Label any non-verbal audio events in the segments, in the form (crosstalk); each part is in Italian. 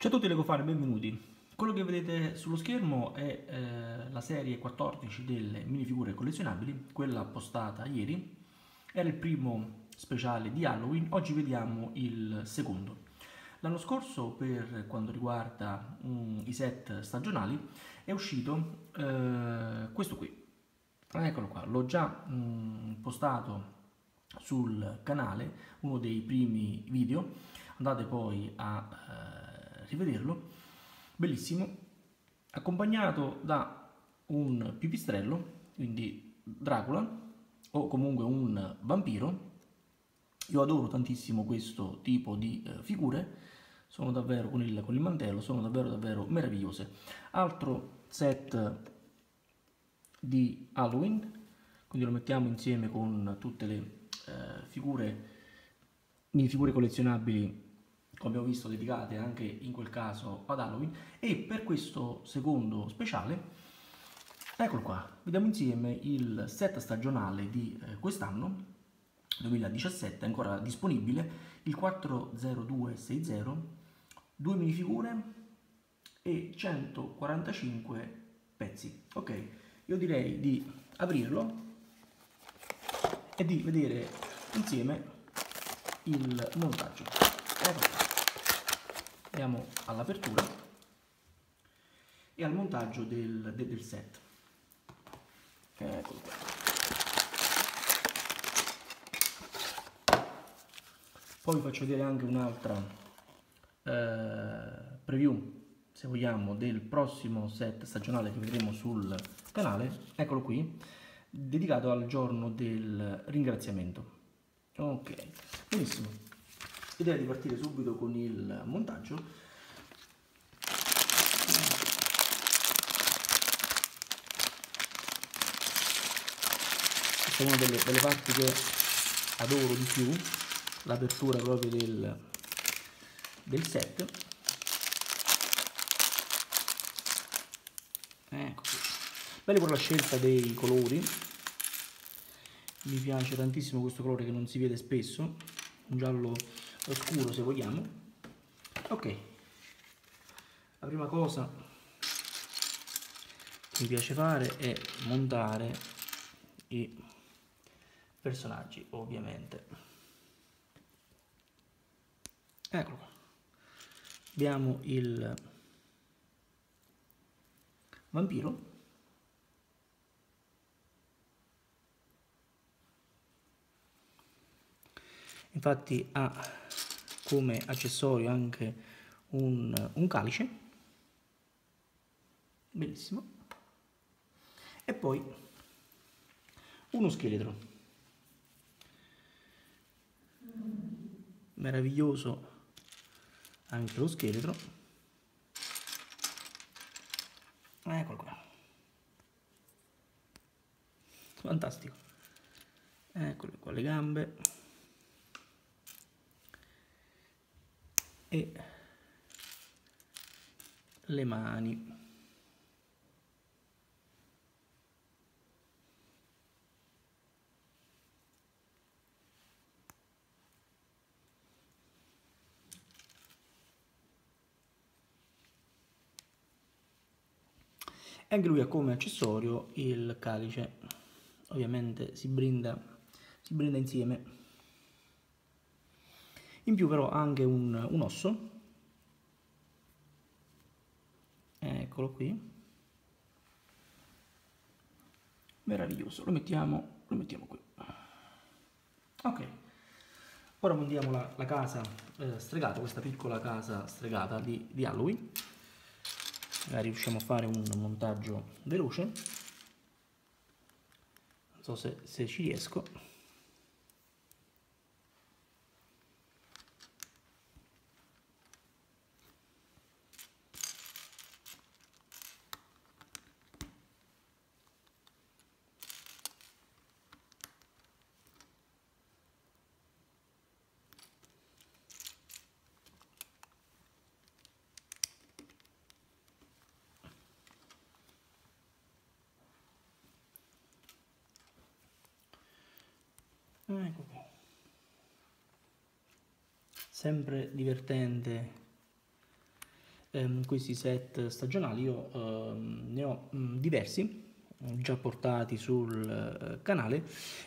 Ciao a tutti Legofani, benvenuti. Quello che vedete sullo schermo è eh, la serie 14 delle minifigure collezionabili, quella postata ieri. Era il primo speciale di Halloween, oggi vediamo il secondo. L'anno scorso, per quanto riguarda um, i set stagionali, è uscito eh, questo qui. Eccolo qua, l'ho già um, postato sul canale, uno dei primi video, andate poi a eh, rivederlo, bellissimo, accompagnato da un pipistrello, quindi Dracula, o comunque un vampiro, io adoro tantissimo questo tipo di eh, figure, sono davvero con il, con il mantello, sono davvero davvero meravigliose. Altro set di Halloween, quindi lo mettiamo insieme con tutte le eh, figure, minifigure collezionabili come abbiamo visto dedicate anche in quel caso ad Halloween. E per questo secondo speciale eccolo qua vediamo insieme il set stagionale di eh, quest'anno 2017 ancora disponibile il 40260 due minifigure e 145 pezzi. Ok io direi di aprirlo e di vedere insieme il montaggio. Ecco andiamo all'apertura e al montaggio del, del set. Eccolo qua. Poi vi faccio vedere anche un'altra eh, preview se vogliamo del prossimo set stagionale che vedremo sul canale. Eccolo qui dedicato al giorno del ringraziamento. Ok benissimo direi di partire subito con il montaggio. Questa è una delle, delle parti che adoro di più l'apertura proprio del, del set. Ecco qui. Bella pure la scelta dei colori. Mi piace tantissimo questo colore che non si vede spesso un giallo scuro se vogliamo. Ok. La prima cosa che mi piace fare è montare i personaggi ovviamente. Eccolo qua. Abbiamo il vampiro infatti ha come accessorio anche un, un calice. Bellissimo. E poi uno scheletro. Meraviglioso anche lo scheletro. Eccolo qua. Fantastico. Eccole qua le gambe e le mani. E anche lui ha come accessorio il calice. Ovviamente si brinda, si brinda insieme in più però ha anche un, un osso. Eccolo qui. Meraviglioso. Lo mettiamo, lo mettiamo qui. Ok. Ora montiamo la, la casa eh, stregata questa piccola casa stregata di, di Halloween. Magari riusciamo a fare un montaggio veloce. Non so se, se ci riesco ecco qui sempre divertente ehm, questi set stagionali, io ehm, ne ho mh, mm, diversi già portati sul eh, canale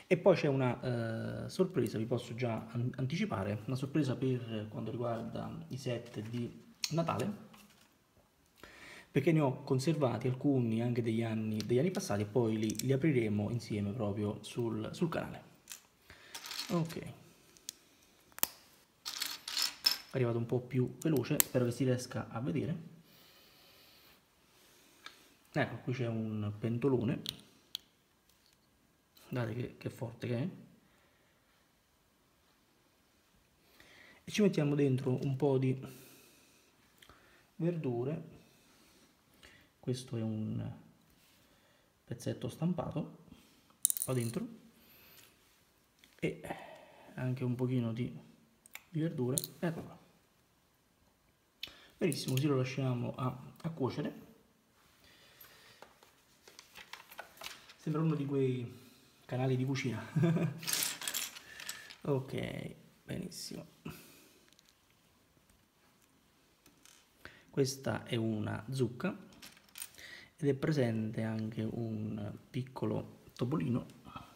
e poi c'è una uh, sorpresa, vi posso già an anticipare, una sorpresa per quanto riguarda i set di Natale perché ne ho conservati alcuni anche degli anni, degli anni passati e poi li, li apriremo insieme proprio sul, sul canale. Ok. Arrivato un po' più veloce, spero che si riesca a vedere. Ecco, qui c'è un pentolone. Guardate che, che forte che è. E ci mettiamo dentro un po' di verdure questo è un pezzetto stampato qua dentro e anche un pochino di verdure ecco qua benissimo così lo lasciamo a, a cuocere. Sembra uno di quei canali di cucina. (laughs) Ok benissimo. Questa è una zucca ed è presente anche un piccolo topolino a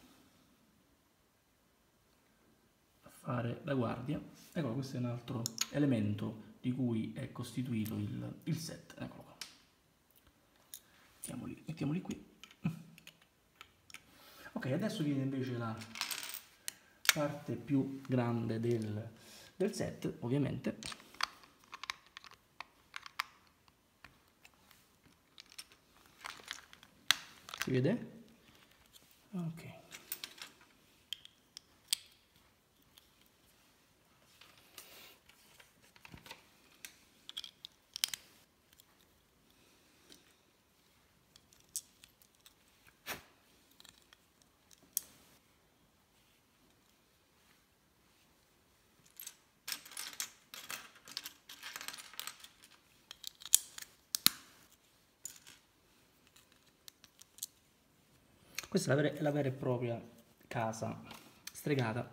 fare la guardia. Ecco questo è un altro elemento di cui è costituito il, il set. Eccolo qua. Mettiamoli, mettiamoli qui. Ok adesso viene invece la parte più grande del, del set ovviamente. Si vede? ok Questa è la vera, la vera e propria casa stregata.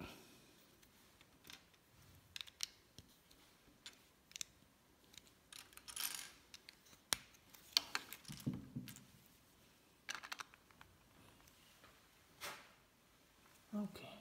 Ok.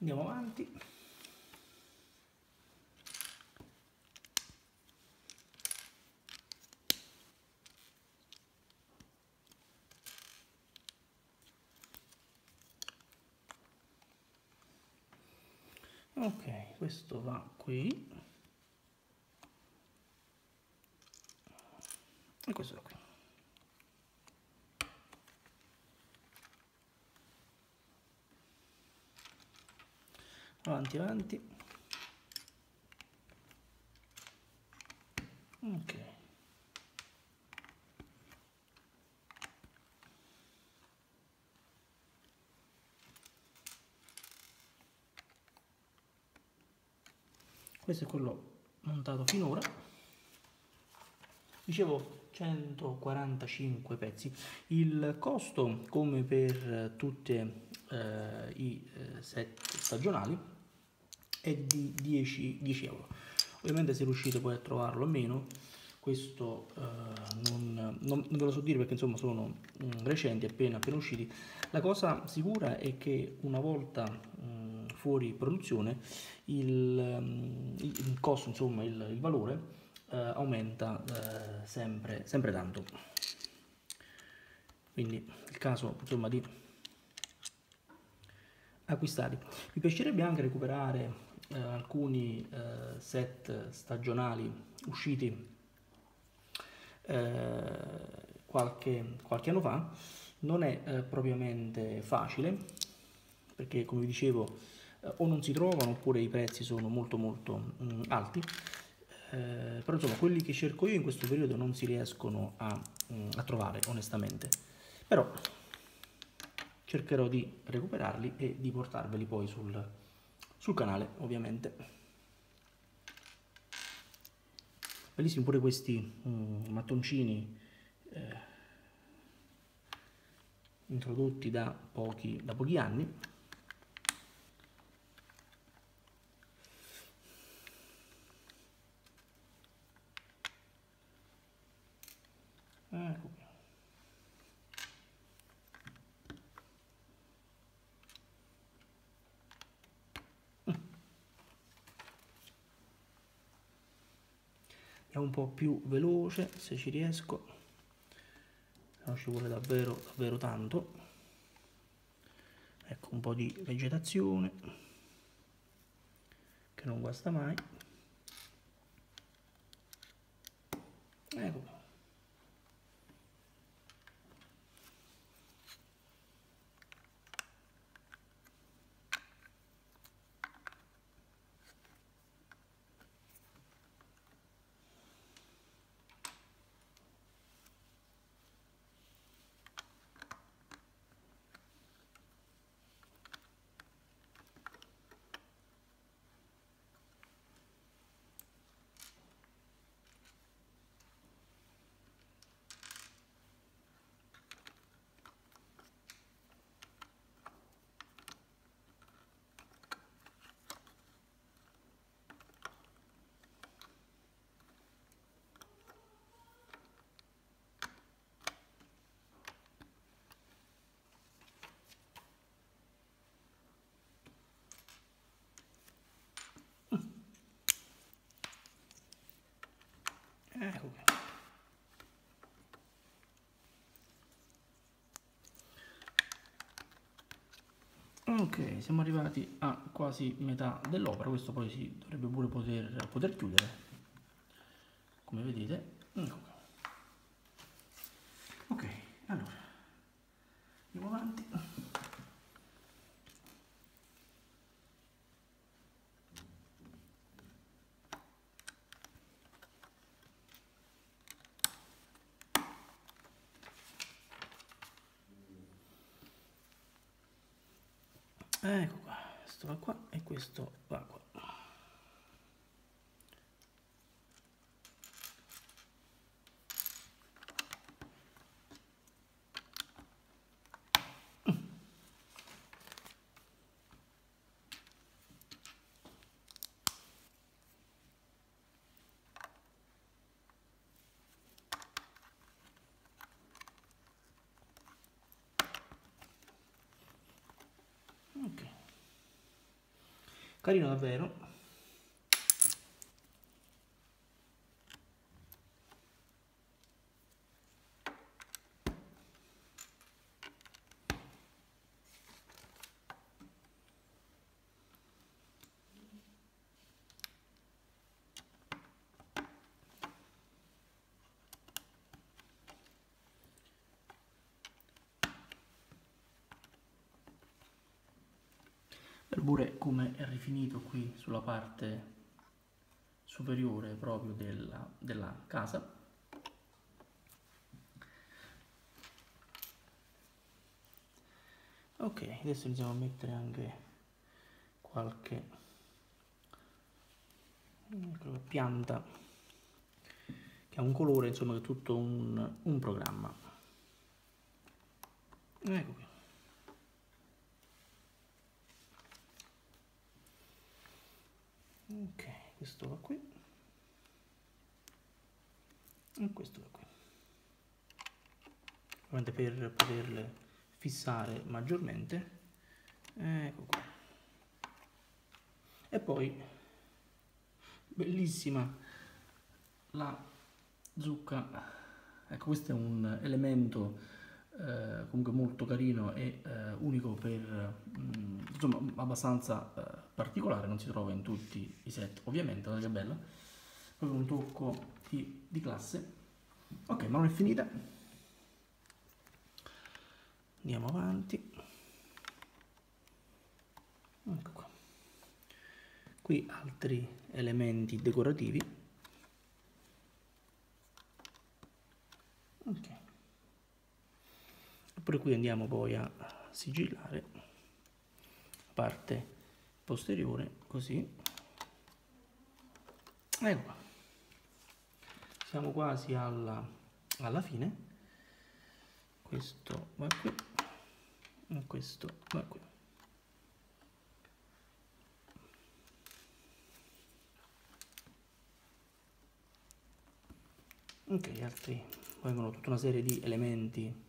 Andiamo avanti. Ok questo va qui. E questo va qui avanti avanti. Ok. Questo è quello montato finora. Dicevo 145 pezzi. Il costo come per tutti eh, i eh, set stagionali è di 10, 10 euro. Ovviamente se riuscite poi a trovarlo a meno, questo eh, non, non, non, ve lo so dire perché insomma sono mh, mm, recenti, appena, appena usciti. La cosa sicura è che una volta mh, mm, fuori produzione il, mh, mm, il, costo, insomma il, il valore eh, aumenta eh, sempre, sempre tanto. quindi il caso insomma di acquistarli. Mi piacerebbe anche recuperare eh, alcuni eh, set stagionali usciti eh, qualche, qualche, anno fa, non è eh, propriamente facile perché come vi dicevo eh, o non si trovano oppure i prezzi sono molto molto mh, mm, alti. Eh, però insomma quelli che cerco io in questo periodo non si riescono a, mm, a trovare onestamente. Però cercherò di recuperarli e di portarveli poi sul, sul canale ovviamente. Bellissimi pure questi um, mattoncini eh, introdotti da pochi, da pochi anni ecco è un po' più veloce se ci riesco. Non ci vuole davvero davvero tanto. Ecco un po' di vegetazione che non guasta mai ecco Ecco Ok, siamo arrivati a quasi metà dell'opera, questo poi si dovrebbe pure poter, poter chiudere, come vedete. Ecco ok, allora, andiamo avanti. Ecco qua questo va qua e questo va qua carino davvero pure rifinito qui sulla parte superiore proprio della, della casa. Ok adesso iniziamo a mettere anche qualche pianta che ha un colore insomma che è tutto un, un programma. Ecco qui ok questo va qui. E questo va qui. Ovviamente per poterle fissare maggiormente ecco qua. E poi bellissima la zucca. Ecco questo è un elemento eh, comunque molto carino e eh, unico per mh, mm, insomma abbastanza eh, particolare non si trova in tutti i set. Ovviamente guarda che bella. Proprio un tocco di, di classe. Ok ma non è finita. Andiamo avanti. Ecco qua. Qui altri elementi decorativi ok pure qui andiamo poi a sigillare la parte posteriore così. Ecco qua. Siamo quasi alla, alla fine. Questo va qui e questo va qui. Ok altri. Vengono tutta una serie di elementi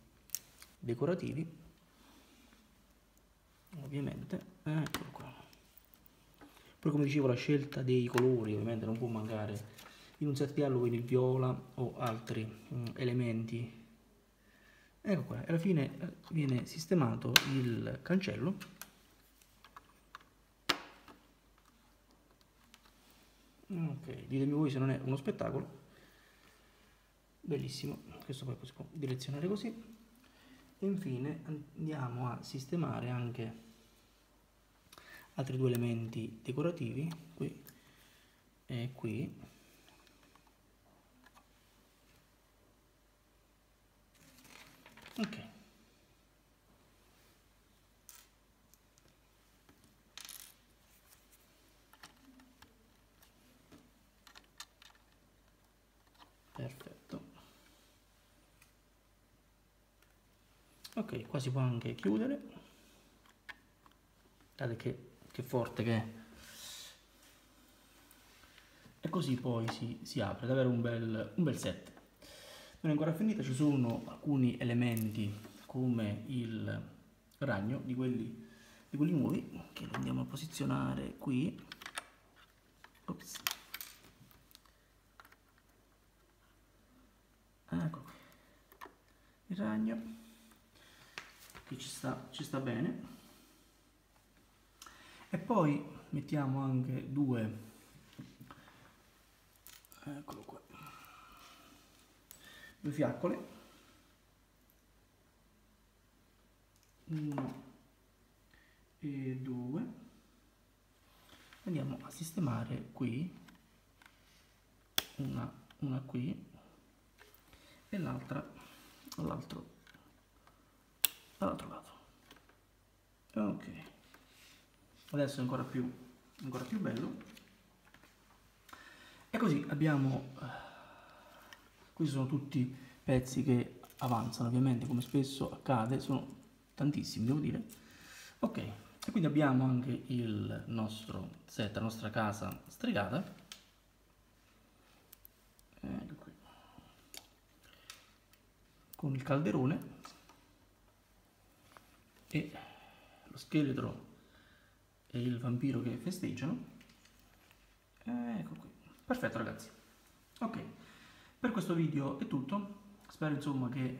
decorativi. Ovviamente eccolo qua. Poi come dicevo la scelta dei colori ovviamente non può mancare. In un set di Halloween il viola o altri mm, elementi. Ecco qua alla fine eh, viene sistemato il cancello. Ok ditemi voi se non è uno spettacolo. Bellissimo. Questo poi si può direzionare così infine andiamo a sistemare anche altri due elementi decorativi qui e qui. Ok perfetto ok qua si può anche chiudere guardate che, che forte che è e così poi si, si apre davvero un bel, un bel set non è ancora finita, ci sono alcuni elementi come il ragno di quelli, di quelli nuovi che lo andiamo a posizionare qui. Ops. Ecco. Il ragno che ci sta, ci sta bene. E poi mettiamo anche due, eccolo qua, due fiaccole. Uno e due. Andiamo a sistemare qui. Una, una qui. E l'altra all'altro dall'altro lato ok adesso è ancora più ancora più bello e così abbiamo eh, questi sono tutti pezzi che avanzano ovviamente come spesso accade, sono tantissimi devo dire. Ok, e quindi abbiamo anche il nostro set, la nostra casa stregata. Ecco qui. Con il calderone e lo scheletro e il vampiro che festeggiano. Ecco qui. Perfetto ragazzi. Ok. Per questo video è tutto, spero insomma che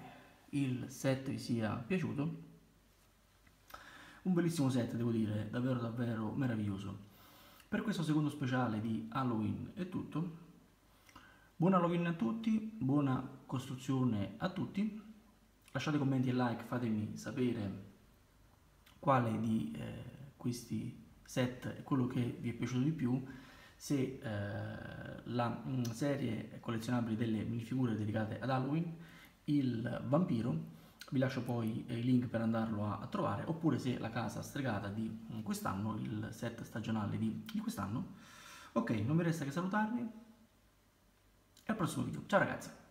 il set vi sia piaciuto. Un bellissimo set devo dire, davvero davvero meraviglioso. Per questo secondo speciale di Halloween è tutto. Buon Halloween a tutti, buona costruzione a tutti. Lasciate commenti e like, fatemi sapere quale di eh, questi set è quello che vi è piaciuto di più se eh, la mm, serie collezionabile delle minifigure dedicate ad Halloween, il vampiro, vi lascio poi i link per andarlo a, a, trovare, oppure se la casa stregata di mm, quest'anno, il set stagionale di, di quest'anno. Ok, non mi resta che salutarvi e al prossimo video. Ciao ragazzi!